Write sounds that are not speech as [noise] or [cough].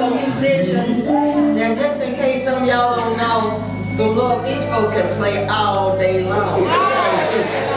y'all a musician, now just in case some y'all don't know, the Lord, these folks can play all day long. [laughs]